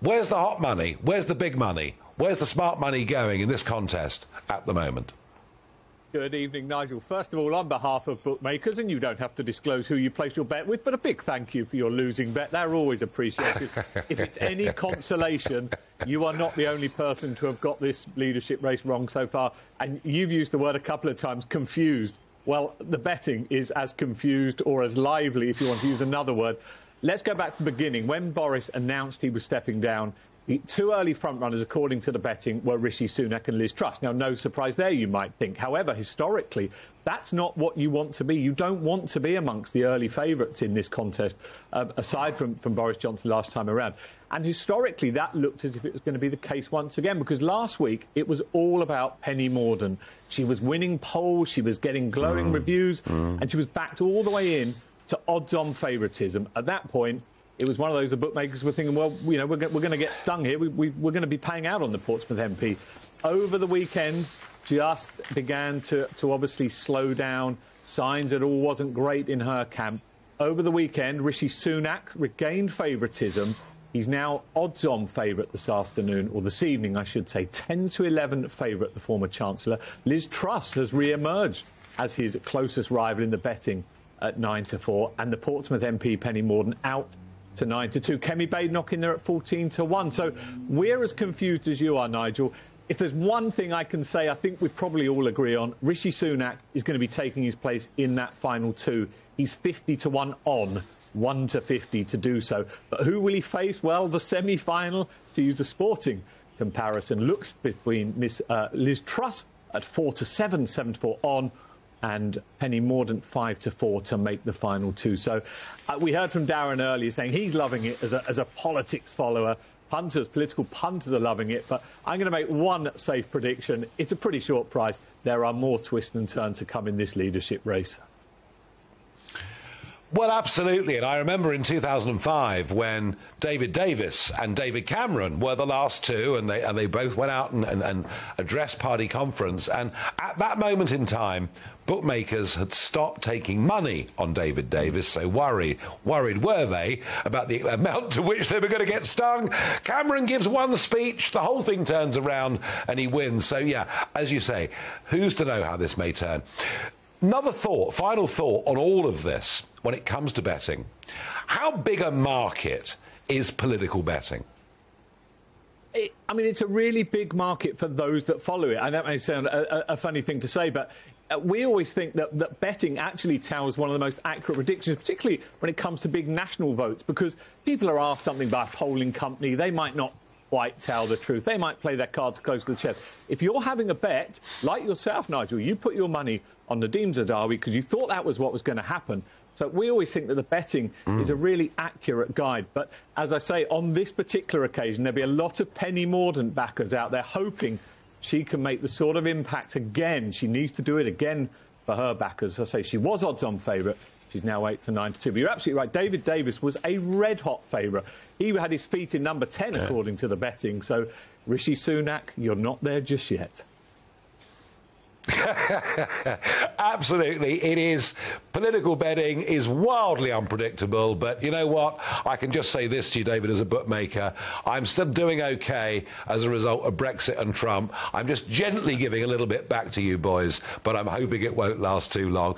Where's the hot money? Where's the big money? Where's the smart money going in this contest at the moment? Good evening, Nigel. First of all, on behalf of bookmakers, and you don't have to disclose who you place your bet with, but a big thank you for your losing bet. They're always appreciated. if it's any consolation, you are not the only person to have got this leadership race wrong so far. And you've used the word a couple of times, confused. Well, the betting is as confused or as lively, if you want to use another word. Let's go back to the beginning. When Boris announced he was stepping down, the two early frontrunners, according to the betting, were Rishi Sunak and Liz Truss. Now, no surprise there, you might think. However, historically, that's not what you want to be. You don't want to be amongst the early favourites in this contest, uh, aside from, from Boris Johnson last time around. And historically, that looked as if it was going to be the case once again, because last week it was all about Penny Mordaunt. She was winning polls, she was getting glowing mm. reviews, mm. and she was backed all the way in to odds on favouritism. At that point, it was one of those the bookmakers were thinking, well, you know, we're, we're going to get stung here. We, we, we're going to be paying out on the Portsmouth MP. Over the weekend, just began to, to obviously slow down. Signs that all wasn't great in her camp. Over the weekend, Rishi Sunak regained favouritism. He's now odds-on favourite this afternoon, or this evening, I should say, 10 to 11 favourite, the former Chancellor. Liz Truss has re-emerged as his closest rival in the betting at 9 to 4, and the Portsmouth MP Penny Mordaunt out to 9 to 2. Kemi Badenoch in there at 14 to 1. So we're as confused as you are, Nigel. If there's one thing I can say, I think we probably all agree on, Rishi Sunak is going to be taking his place in that final two. He's 50 to 1 on. 1 to 50 to do so. But who will he face? Well, the semi final, to use a sporting comparison, looks between Miss uh, Liz Truss at 4 to 7, 7 to 4 on, and Penny Mordaunt five to four to make the final two. So uh, we heard from Darren earlier saying he's loving it as a, as a politics follower. Punters, political punters are loving it, but I'm going to make one safe prediction. It's a pretty short price. There are more twists and turns to come in this leadership race. Well, absolutely. And I remember in 2005 when David Davis and David Cameron were the last two, and they, and they both went out and, and, and addressed party conference. And at that moment in time, bookmakers had stopped taking money on David Davis. So worried, worried were they about the amount to which they were going to get stung. Cameron gives one speech, the whole thing turns around, and he wins. So yeah, as you say, who's to know how this may turn? Another thought, final thought on all of this when it comes to betting. How big a market is political betting? It, I mean, it's a really big market for those that follow it. And that may sound a, a, a funny thing to say, but uh, we always think that, that betting actually tells one of the most accurate predictions, particularly when it comes to big national votes, because people are asked something by a polling company. They might not quite tell the truth. They might play their cards close to the chest. If you're having a bet, like yourself, Nigel, you put your money on Nadhim Zahawi because you thought that was what was going to happen. So we always think that the betting mm. is a really accurate guide. But as I say, on this particular occasion, there'll be a lot of Penny Mordaunt backers out there hoping she can make the sort of impact again. She needs to do it again for her backers. As I say, she was odds-on favourite. She's now 8 to 9 to 2. But you're absolutely right. David Davis was a red hot favourite. He had his feet in number 10, yeah. according to the betting. So, Rishi Sunak, you're not there just yet. Absolutely, it is. Political betting is wildly unpredictable, but you know what? I can just say this to you, David, as a bookmaker. I'm still doing okay as a result of Brexit and Trump. I'm just gently giving a little bit back to you boys, but I'm hoping it won't last too long.